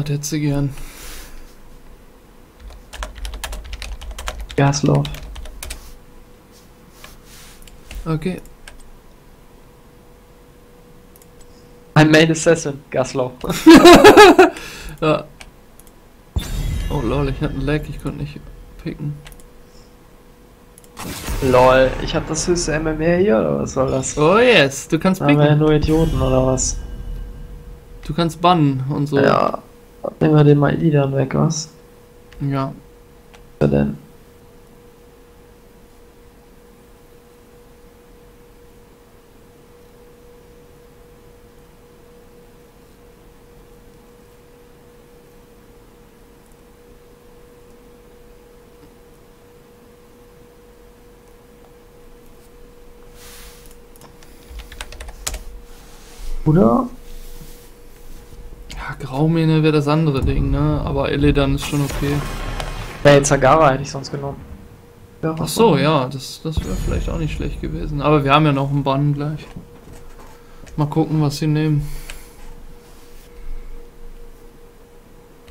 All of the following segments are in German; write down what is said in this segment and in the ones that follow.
Was hättest du gern? Gaslauf. Okay. Ein Main Assassin, Gaslauf. Ja. Oh lol, ich hatte einen Lag, ich konnte nicht picken. Lol, ich hab das höchste MMR hier, oder was soll das? Oh yes, du kannst Da haben wir ja picken. nur Idioten, oder was? Du kannst bannen und so. Ja. Nehmen wir den mal Liedern weg, was? Ja. Was ist denn? Oder? Ja, Graumähne wäre das andere Ding, ne? Aber Illidan ist schon okay. Nee, Zagara hätte ich sonst genommen. Ja, Ach so, ja, das, das wäre vielleicht auch nicht schlecht gewesen. Aber wir haben ja noch einen Bann gleich. Mal gucken, was sie nehmen.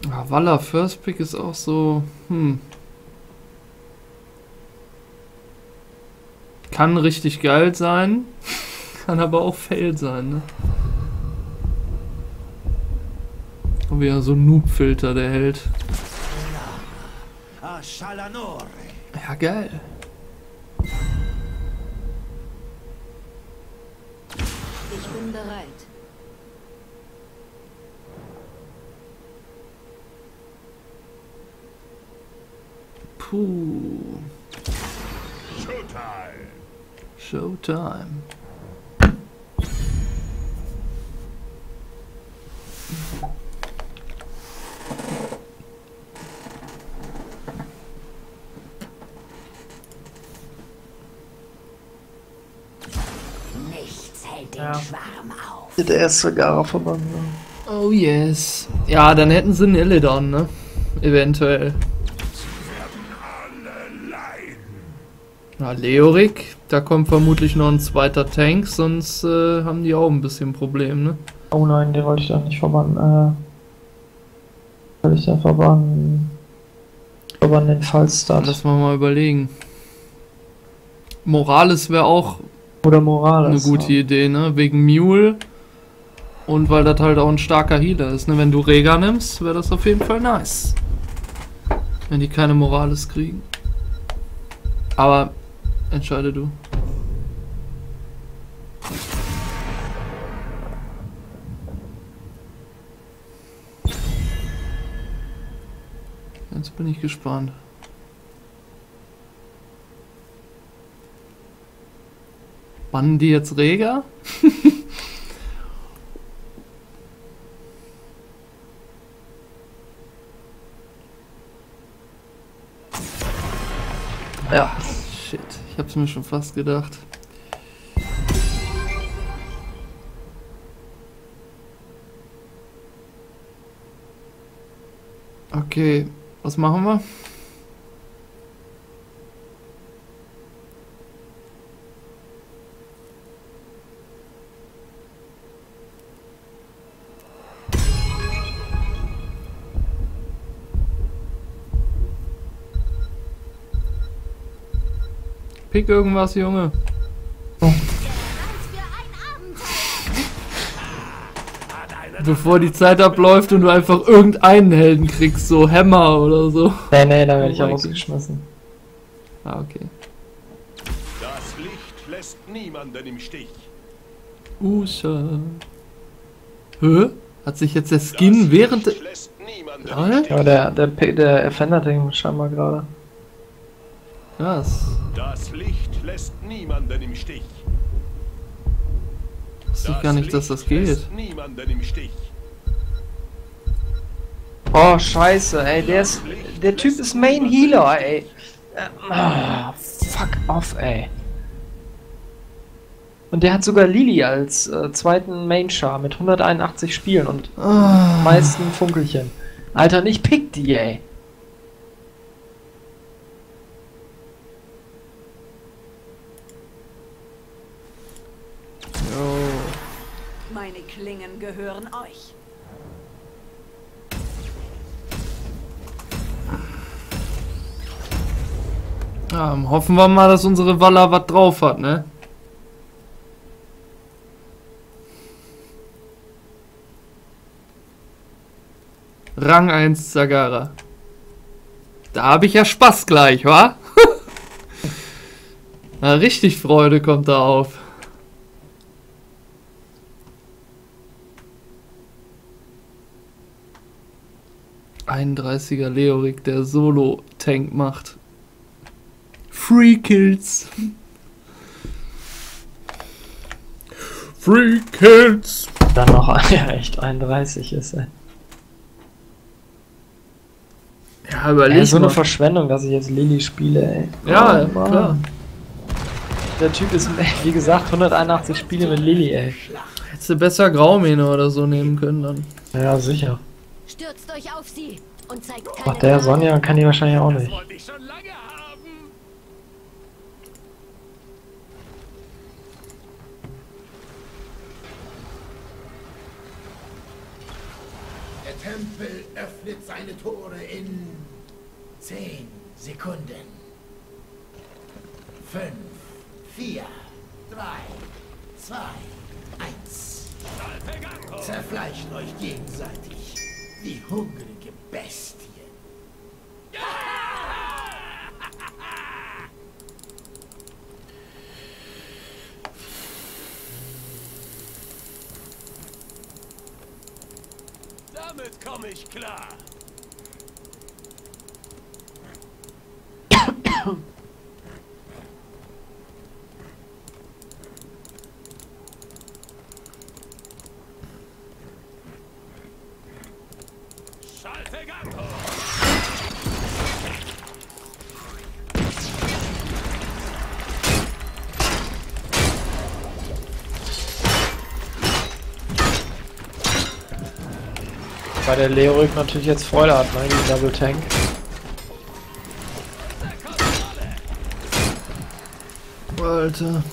Ah, Walla First Pick ist auch so, hm. Kann richtig geil sein, kann aber auch fail sein, ne? Und wieder so ein Noob-Filter, der hält. A Shalanore. Ja, geil. Ich bin bereit. Puh. Showtime. Showtime. Der erste Zagara verbannt. Ne? Oh yes. Ja, dann hätten sie einen Illidan, ne? Eventuell. Ja, Leorik, da kommt vermutlich noch ein zweiter Tank, sonst äh, haben die auch ein bisschen Problem, ne? Oh nein, den wollte ich da nicht verbannen. Äh, soll ich da verbannen? Verbannen den Fallstart. Lass mal mal überlegen. Morales wäre auch Oder Morales. eine gute ja. Idee, ne? Wegen Mule. Und weil das halt auch ein starker Healer ist, ne? Wenn du Rega nimmst, wäre das auf jeden Fall nice. Wenn die keine Morales kriegen. Aber entscheide du. Jetzt bin ich gespannt. Bannen die jetzt Rega? ich hab's mir schon fast gedacht. Okay, was machen wir? Pick irgendwas, Junge. Bevor die Zeit abläuft und du einfach irgendeinen Helden kriegst, so Hammer oder so. Nee, nee, da werde ich Oh ja mein rausgeschmissen. Ah, okay. Das Licht lässt niemanden im Stich. Usha. Hä? Hat sich jetzt der Skin während... Stich. Ja, der, der, P- der Offender Ding scheinbar gerade. Krass. Das Licht lässt niemanden im Stich. Wusste ich gar nicht, dass das Licht geht. lässt niemanden im Stich. Oh, scheiße, ey, der ist. Der Typ ist Main Healer, ey. Ah, fuck off, ey. Und der hat sogar Lili als äh, zweiten Main Char mit 181 Spielen und Ah, meisten Funkelchen. Alter, nicht pick die, ey. gehören euch. Ja, hoffen wir mal, dass unsere Walla was drauf hat, ne? Rang 1 Sagara. Da habe ich ja Spaß gleich, wa? Na, richtig Freude kommt da auf. Er Leorik, der Solo-Tank macht. Free Kills. Free Kills. Dann noch ja, echt 31 ist, ey. Ja, überleg Ey, so eine mal. Verschwendung, dass ich jetzt Lilly spiele, ey. Ja, Oh, Mann. klar. Der Typ ist, wie gesagt, 181 Spiele mit Lilly, ey. Hättest du besser Graumähne oder so nehmen können dann. Ja, sicher. Stürzt euch auf sie und zeigt keine Ach, der. Sonja kann die wahrscheinlich auch nicht. Wollte ich schon lange haben. Der Tempel öffnet seine Tore in 10 Sekunden. 5, 4, 3, 2, 1. Zerfleischt euch gegenseitig wie hungrige Bestien. Damit Weil der Leorik natürlich jetzt Freude hat, ne, die Double Tank. Alter.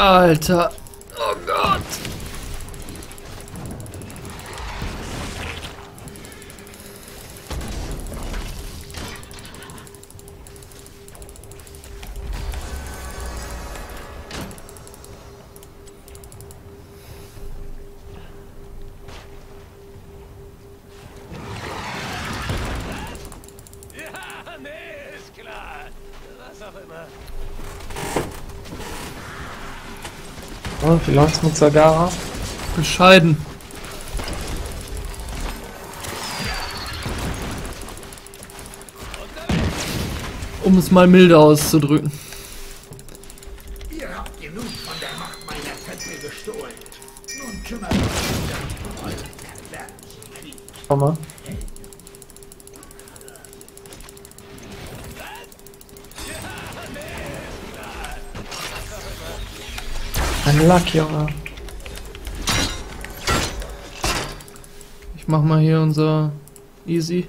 Alter. Und wie läuft's mit Sagara? Bescheiden. Um es mal milde auszudrücken. Ihr habt genug von der Macht meiner Tempel gestohlen. Nun kümmert euch um euren erbärmlichen Krieg. Ein Luck, Junge. Ich mach mal hier unser Easy.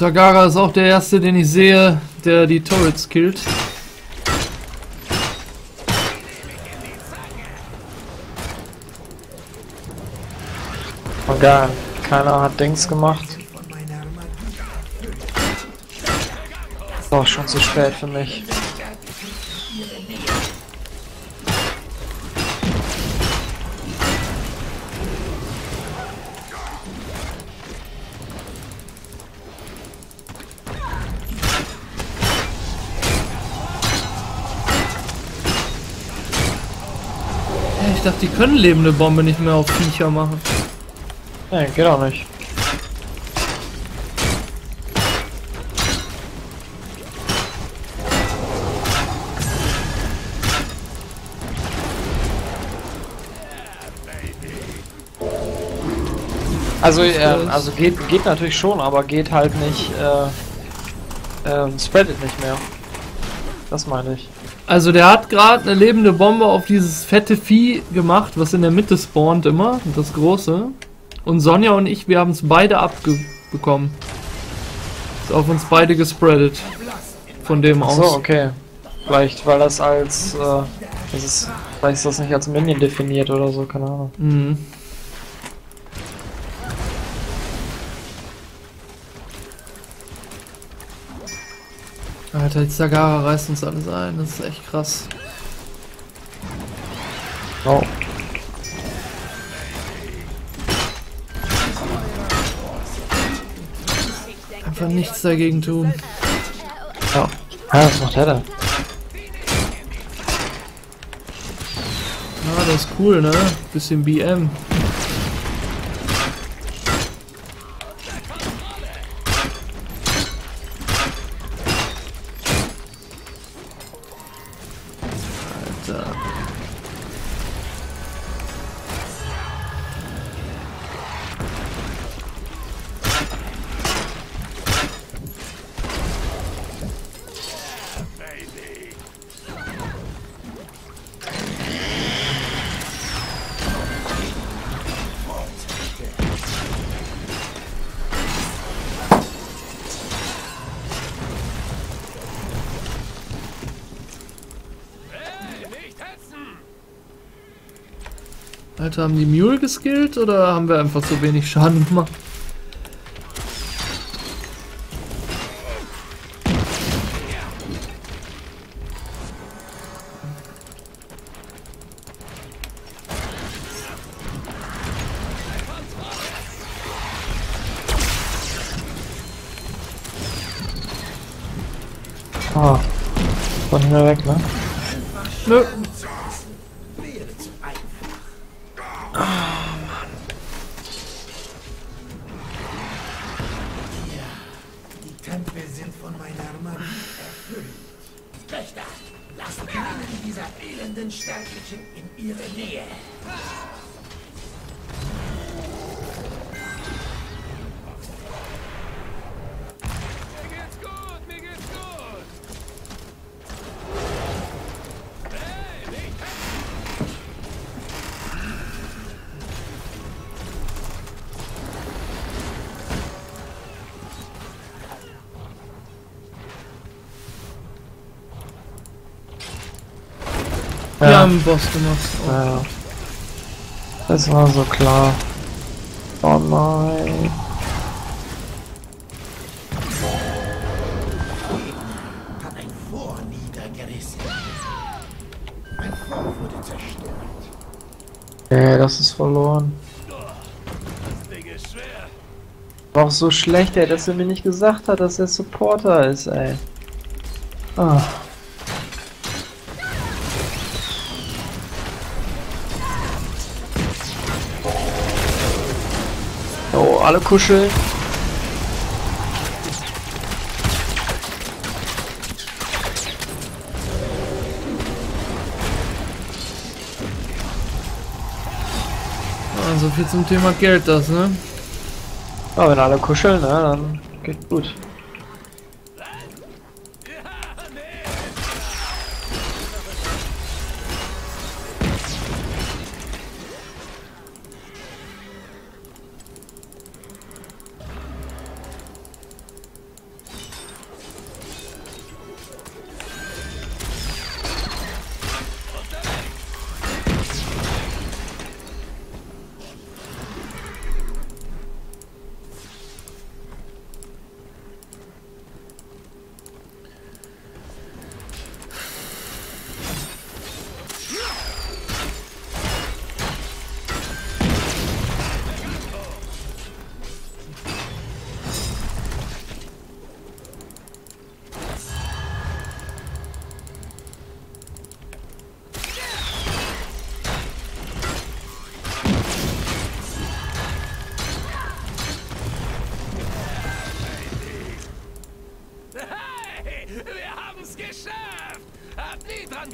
Zagara ist auch der erste, den ich sehe, der die Turrets killt. Egal. Keiner hat Dings gemacht. Ist schon zu spät für mich. Ich dachte, die können lebende Bombe nicht mehr auf Viecher machen. Nee, geht auch nicht. Also, äh, also geht, geht natürlich schon, aber geht halt nicht, äh, äh, spreadet nicht mehr. Das meine ich. Also der hat gerade eine lebende Bombe auf dieses fette Vieh gemacht, was in der Mitte spawnt immer, das große. Und Sonja und ich, wir haben es beide abbekommen. Ist auf uns beide gespreadet. Von dem aus. so, okay. Vielleicht, weil das als, äh, das ist, vielleicht ist das nicht als Minion definiert oder so, keine Ahnung. Mhm. Alter, die Zagara reißt uns alles ein, das ist echt krass. Oh. Einfach nichts dagegen tun. Ja. Ja, was macht der da? Ah, das ist cool, ne? Bisschen BM. Alter, haben die Mule geskillt oder haben wir einfach so wenig Schaden gemacht? Ah. Von hier weg, ne? Nö. Wir Ja. haben einen Boss gemacht. Oh. Ja. Das war so klar. Oh nein. Ey, das ist verloren. War auch so schlecht, ey, dass er mir nicht gesagt hat, dass er Supporter ist, ey. Ah. Alle kuscheln. Ah, so viel zum Thema Geld das, ne? Ja, wenn alle kuscheln, ne, dann geht gut.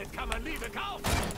Damit kann man Liebe kaufen!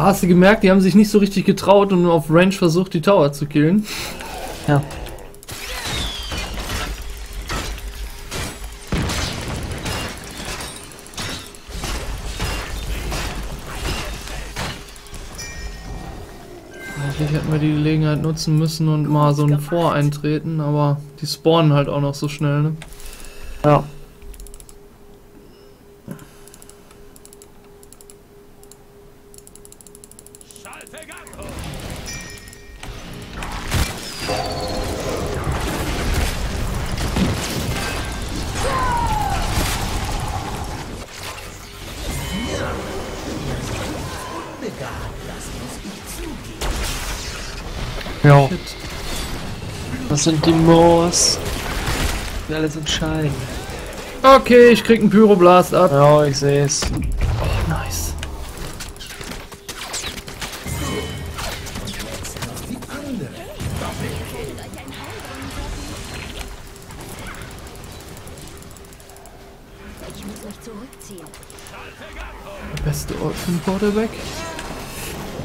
Ah, hast du gemerkt, die haben sich nicht so richtig getraut und nur auf Range versucht, die Tower zu killen. Ja. Eigentlich hätten wir die Gelegenheit nutzen müssen und mal so ein Voreintreten, aber die spawnen halt auch noch so schnell, ne? Ja. Das sind die Moors. Die alles entscheiden. Okay, ich krieg einen Pyroblast ab. Ja, ich sehe es. Oh, nice. Zurückziehen. Beste Ort für einen Quarterback.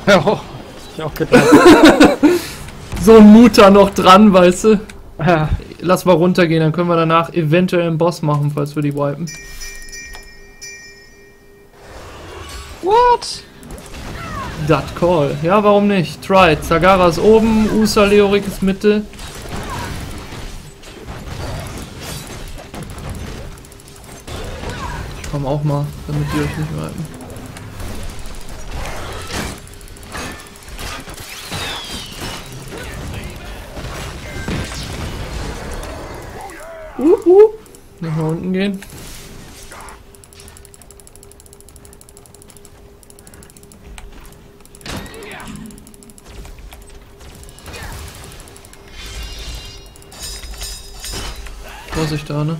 Ja, ich auch gedacht. So ein Mutter noch dran, weißt du? ja. Lass mal runtergehen, dann können wir danach eventuell einen Boss machen, falls wir die wipen. What? Dat Call. Ja, warum nicht? Try. Zagara ist oben, Usa Leorik ist Mitte. Ich komm auch mal, damit die euch nicht wipen. Nicht mal unten gehen. Vorsicht da, ne?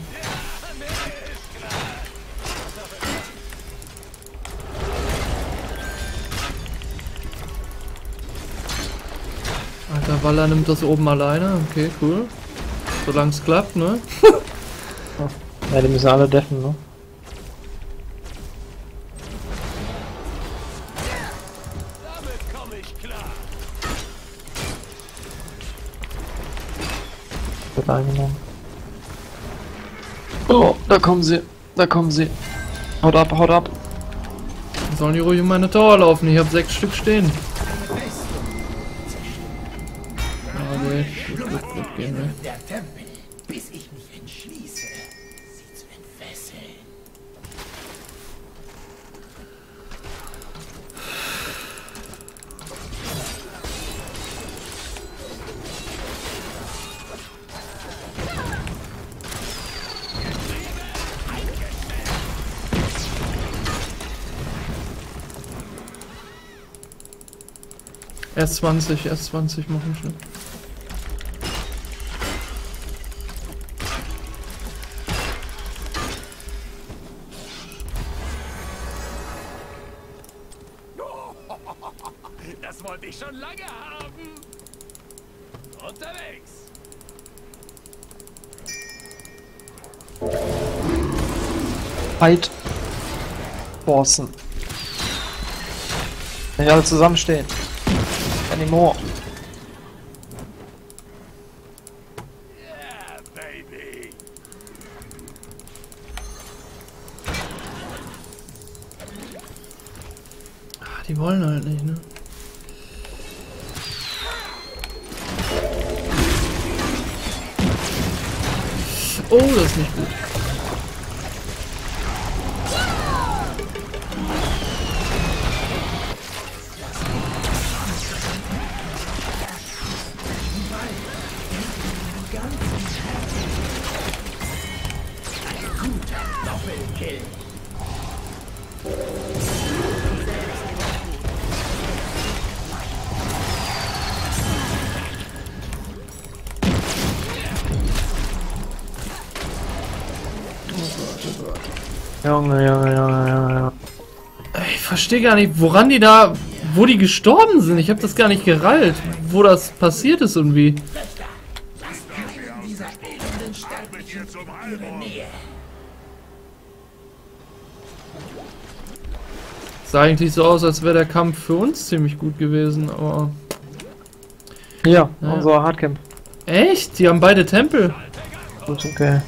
Alter, Waller nimmt das oben alleine. Okay, cool. Solange es klappt, ne? Ja, die müssen alle deffen, ne? Damit komme ich klar! Wird eingenommen. Oh, da kommen sie. Da kommen sie. Haut ab, haut ab. Sollen die ruhig um meine Tower laufen? Ich habe sechs Stück stehen. S20, S20 machen schon. Das wollte ich schon lange haben. Unterwegs. Fight. Forcen. Wenn die alle zusammenstehen. Anymore. Junge, Junge, Junge, Junge. Ich verstehe gar nicht, woran die da, wo die gestorben sind. Ich habe das gar nicht gerallt, wo das passiert ist und wie. Sah eigentlich so aus, als wäre der Kampf für uns ziemlich gut gewesen, aber. Ja. unser Hardcamp. Echt? Die haben beide Tempel. Gut, okay.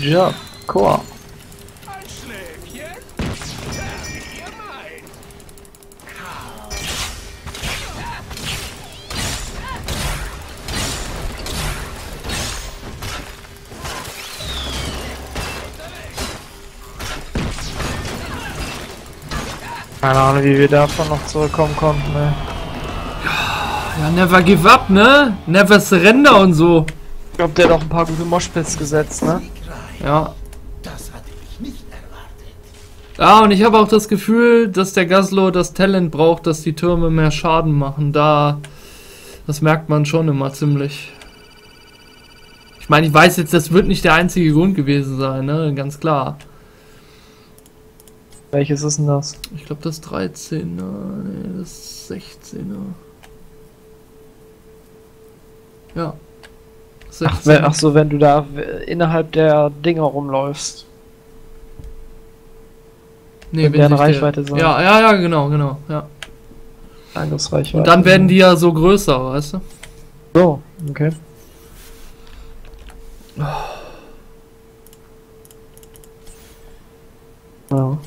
Job. Cool. Ja, meint. Keine Ahnung, wie wir davon noch zurückkommen konnten, ne? Ja, never give up, ne? Never surrender und so. Ich glaube, der hat auch ein paar gute Moshpits gesetzt, ne? Ja. Das hatte ich nicht erwartet. Ja, und ich habe auch das Gefühl, dass der Gaslo das Talent braucht, dass die Türme mehr Schaden machen. Da, das merkt man schon immer ziemlich. Ich meine, ich weiß jetzt, das wird nicht der einzige Grund gewesen sein, ne? Ganz klar. Welches ist denn das? Ich glaube, das 13er, nee, das 16er. Ja. Ach, wenn, ach so, wenn du da innerhalb der Dinger rumläufst. nee, wenn deren der- Reichweite sein. Ja, ja, ja, genau, genau, ja. Angriffsreichweite. Und dann werden die ja so größer, weißt du? So, okay. Ja.